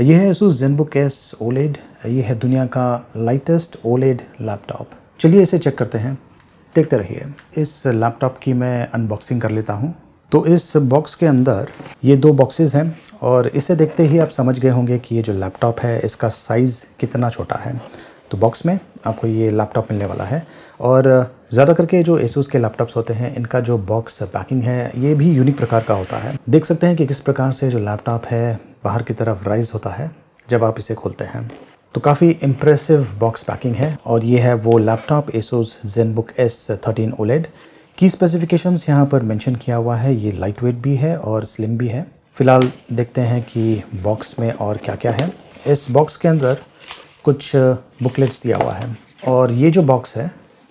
ये है Asus ZenBook S OLED ये है दुनिया का लाइटेस्ट OLED लैपटॉप चलिए इसे चेक करते हैं। देखते रहिए। इस लैपटॉप की मैं अनबॉक्सिंग कर लेता हूँ। तो इस बॉक्स के अंदर ये दो बॉक्सेस हैं और इसे देखते ही आप समझ गए होंगे कि ये जो लैपटॉप है, इसका साइज़ कितना छोटा है। तो बॉक्स में आपको ये लैपटॉप मिलने वाला है। और ज़्यादा करके जो एसूस के लैपटॉप्स होते हैं, इनका जो बॉक्स पैकिंग है, ये भी यूनिक प्रकार का होता है। देख सकते हैं कि किस प्रकार से जो लैपटॉप है, बाहर की तरफ़ राइज होता है, जब आप इसे खोलते हैं। तो काफ़ी इम्प्रेसिव बॉक्स पैकिंग है, और ये है वो laptop Asus Zenbook S thirteen OLED की स्पेसिफिकेशंस यहाँ पर मेंशन किया हुआ है, ये लाइट वेट भी है और स्लिम भी है। फ़िलहाल देखते हैं कि बॉक्स में और क्या क्या है। इस बॉक्स के अंदर कुछ बुकलेट्स दिया हुआ है, और ये जो बॉक्स है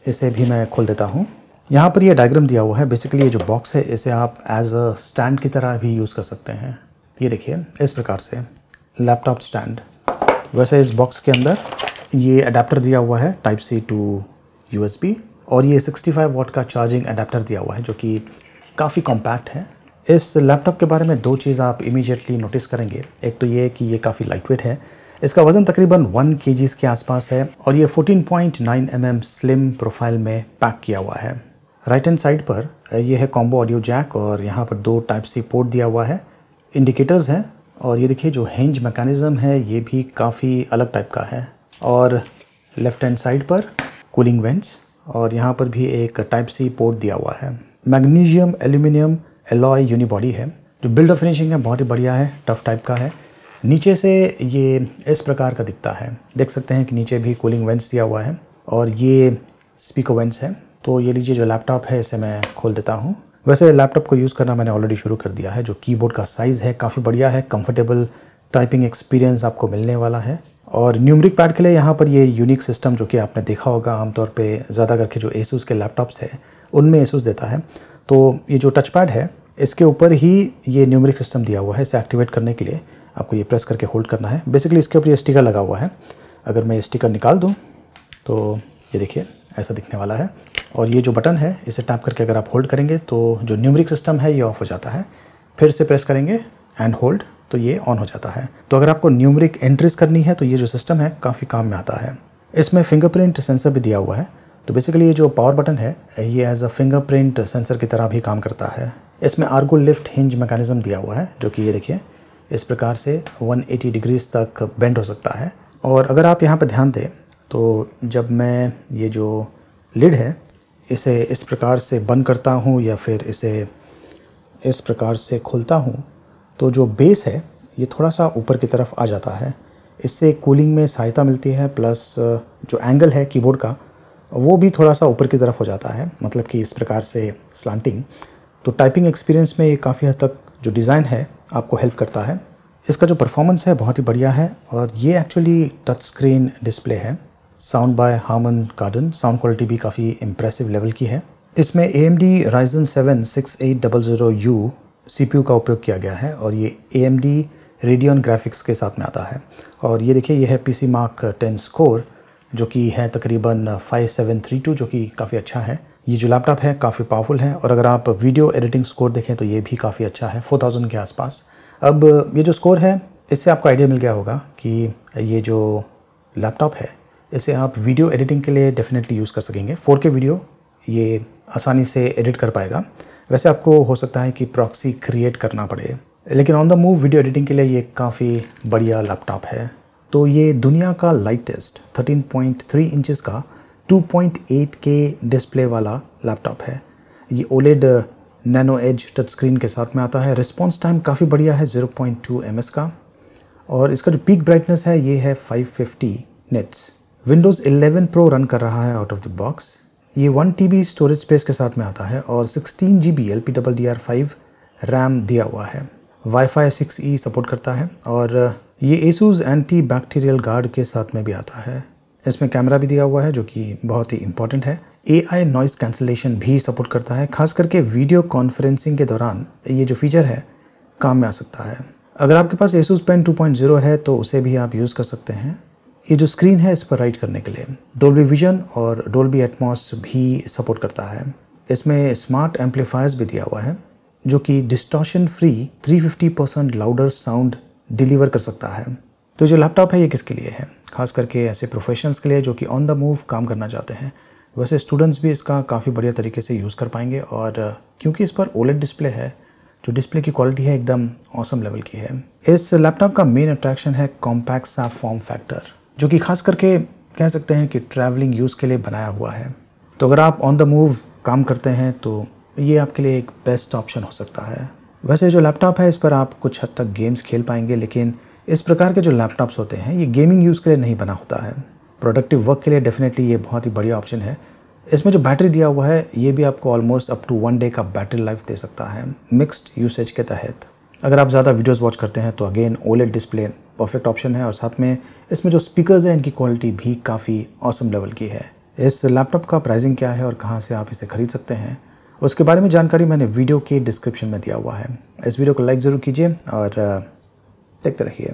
इसे भी मैं खोल देता हूँ। यहाँ पर ये डायग्राम दिया हुआ है। बेसिकली ये जो बॉक्स है, इसे आप एज अ स्टैंड की तरह भी यूज़ कर सकते हैं। ये देखिए, इस प्रकार से। लैपटॉप स्टैंड वैसे इस बॉक्स के अंदर ये अडेप्टर दिया हुआ है टाइप सी टू यूएसबी और ये 65 वाट का चार्जिंग अडेप्टर दिया हुआ है, जो कि काफ़ी कॉम्पैक्ट है। इस लैपटॉप के बारे में दो चीज़ आप इमीडिएटली नोटिस करेंगे। एक तो ये कि ये काफ़ी लाइटवेट है। इसका वज़न तकरीबन वन के के आसपास है और ये 14.9 mm स्लिम प्रोफ़ाइल में पैक किया हुआ है। राइट हैंड साइड पर ये है कॉम्बो ऑडियो जैक और यहाँ पर दो टाइप सी पोर्ट दिया हुआ है। इंडिकेटर्स हैं और ये देखिए जो हेंज मैकेनिज़्म है, ये भी काफ़ी अलग टाइप का है। और लेफ़्ट हैंड साइड पर कूलिंग वेंट्स और यहाँ पर भी एक टाइप सी पोर्ट दिया हुआ है। मैग्नीशियम एल्यूमिनियम एलॉय यूनिबॉडी है, जो बिल्ड ऑफ़ फिनिशिंग है, बहुत ही बढ़िया है टफ टाइप का है। नीचे से ये इस प्रकार का दिखता है। देख सकते हैं कि नीचे भी कूलिंग वेंट्स दिया हुआ है और ये स्पीकर वेंट्स है। तो ये लीजिए जो लैपटॉप है, इसे मैं खोल देता हूँ। वैसे लैपटॉप को यूज़ करना मैंने ऑलरेडी शुरू कर दिया है, जो कीबोर्ड का साइज़ है, काफ़ी बढ़िया है कंफर्टेबल टाइपिंग एक्सपीरियंस आपको मिलने वाला है। और न्यूमरिक पैड के लिए यहाँ पर ये यूनिक सिस्टम जो कि आपने देखा होगा, आमतौर पे ज़्यादा करके जो एसूस के लैपटॉप्स है, उनमें एसूस देता है। तो ये जो टच पैड है, इसके ऊपर ही ये न्यूमरिक सिस्टम दिया हुआ है, इसे एक्टिवेट करने के लिए। आपको ये प्रेस करके होल्ड करना है। बेसिकली इसके ऊपर ये स्टिकर लगा हुआ है। अगर मैं ये स्टिकर निकाल दूँ तो ये देखिए, ऐसा दिखने वाला है। और ये जो बटन है, इसे टैप करके अगर आप होल्ड करेंगे तो जो न्यूमरिक सिस्टम है, ये ऑफ़ हो जाता है। फिर से प्रेस करेंगे एंड होल्ड तो ये ऑन हो जाता है। तो अगर आपको न्यूमरिक एंट्रीज करनी है तो ये जो सिस्टम है, काफ़ी काम में आता है। इसमें फिंगरप्रिंट सेंसर भी दिया हुआ है। तो बेसिकली ये जो पावर बटन है, ये एज अ फिंगरप्रिंट सेंसर की तरह भी काम करता है। इसमें आर्गो लिफ्ट हिंज मैकेनिज्म दिया हुआ है, जो कि ये देखिए इस प्रकार से 180 डिग्रीज तक बेंड हो सकता है। और अगर आप यहाँ पर ध्यान दें तो जब मैं ये जो लिड है, इसे इस प्रकार से बंद करता हूँ या फिर इसे इस प्रकार से खोलता हूँ तो जो बेस है, ये थोड़ा सा ऊपर की तरफ़ आ जाता है। इससे कूलिंग में सहायता मिलती है प्लस जो एंगल है कीबोर्ड का, वो भी थोड़ा सा ऊपर की तरफ़ हो जाता है मतलब कि इस प्रकार से स्लांटिंग तो टाइपिंग एक्सपीरियंस में ये काफ़ी हद तक जो डिज़ाइन है आपको हेल्प करता है। इसका जो परफॉर्मेंस है, बहुत ही बढ़िया है और ये एक्चुअली टच स्क्रीन डिस्प्ले है। Sound by Harman Kardon sound quality भी काफ़ी इम्प्रेसिव लेवल की है। इसमें A M D Ryzen seven six eight double zero U C P U का उपयोग किया गया है और ये A M D Radeon graphics के साथ में आता है। और ये देखिए ये है P C Mark ten score जो कि है तकरीबन 5732 जो कि काफ़ी अच्छा है। ये जो लैपटॉप है, काफ़ी पावरफुल है और अगर आप वीडियो एडिटिंग स्कोर देखें तो ये भी काफ़ी अच्छा है 4000 के आसपास। अब ये जो स्कोर है, इससे आपको आइडिया मिल गया होगा कि ये जो लैपटॉप है, इसे आप वीडियो एडिटिंग के लिए डेफिनेटली यूज़ कर सकेंगे। फोर वीडियो ये आसानी से एडिट कर पाएगा। वैसे आपको हो सकता है कि प्रॉक्सी क्रिएट करना पड़े, लेकिन on the move video editing के लिए ये काफ़ी बढ़िया लैपटॉप है। तो ये दुनिया का लाइटेस्ट 13.3 इंचेस का 2.8 के डिस्प्ले वाला लैपटॉप है। ये OLED nano edge touch screen के साथ में आता है। रिस्पॉन्स टाइम काफ़ी बढ़िया है 0.2 पॉइंट का। और इसका जो पीक ब्राइटनेस है, ये है 550 नेट्स विंडोज़ 11 प्रो रन कर रहा है आउट ऑफ़ द बॉक्स ये वन टी स्टोरेज स्पेस के साथ में आता है और sixteen G B L P double D R five RAM दिया हुआ है। वाईफाई सिक्स ई सपोर्ट करता है और ये एसूज एंटी बैक्टीरियल गार्ड के साथ में भी आता है। इसमें कैमरा भी दिया हुआ है, जो कि बहुत ही इंपॉर्टेंट है। ए आई नॉइस कैंसलेशन भी सपोर्ट करता है, खास करके वीडियो कॉन्फ्रेंसिंग के दौरान ये जो फीचर है, काम में आ सकता है। अगर आपके पास एसूस पेन 2.0 है तो उसे भी आप यूज़ कर सकते हैं। ये जो स्क्रीन है, इस पर राइट करने के लिए। डोल्बी विजन और डोल्बी एटमॉस भी सपोर्ट करता है। इसमें स्मार्ट एम्पलीफायर्स भी दिया हुआ है, जो कि distortion free 350 percent louder sound deliver कर सकता है। तो जो लैपटॉप है, ये किसके लिए है? खास करके ऐसे प्रोफेशनल्स के लिए जो कि ऑन द मूव काम करना चाहते हैं। वैसे स्टूडेंट्स भी इसका काफ़ी बढ़िया तरीके से यूज़ कर पाएँगे और, क्योंकि इस पर ओलेट डिस्प्ले है, जो डिस्प्ले की क्वालिटी है, एकदम औसम लेवल की है। इस लैपटॉप का मेन अट्रैक्शन है कॉम्पैक्ट सा फॉर्म फैक्टर जो कि खास करके कह सकते हैं कि ट्रैवलिंग यूज़ के लिए बनाया हुआ है। तो अगर आप ऑन द मूव काम करते हैं तो ये आपके लिए एक बेस्ट ऑप्शन हो सकता है। वैसे जो लैपटॉप है, इस पर आप कुछ हद तक गेम्स खेल पाएँगे, लेकिन इस प्रकार के जो लैपटॉप्स होते हैं, ये गेमिंग यूज़ के लिए नहीं बना होता है। प्रोडक्टिव वर्क के लिए डेफिनेटली ये बहुत ही बढ़िया ऑप्शन है। इसमें जो बैटरी दिया हुआ है, ये भी आपको almost up to one day का बैटरी लाइफ दे सकता है मिक्स्ड यूसेज के तहत। अगर आप ज़्यादा वीडियोस वॉच करते हैं तो again OLED display perfect option है, और साथ में इसमें जो स्पीकर्स हैं, इनकी क्वालिटी भी काफ़ी औसम लेवल की है। इस लैपटॉप का प्राइसिंग क्या है, और कहाँ से आप इसे खरीद सकते हैं? उसके बारे में जानकारी मैंने वीडियो के डिस्क्रिप्शन में दिया हुआ है। इस वीडियो को लाइक ज़रूर कीजिए और देखते रहिए।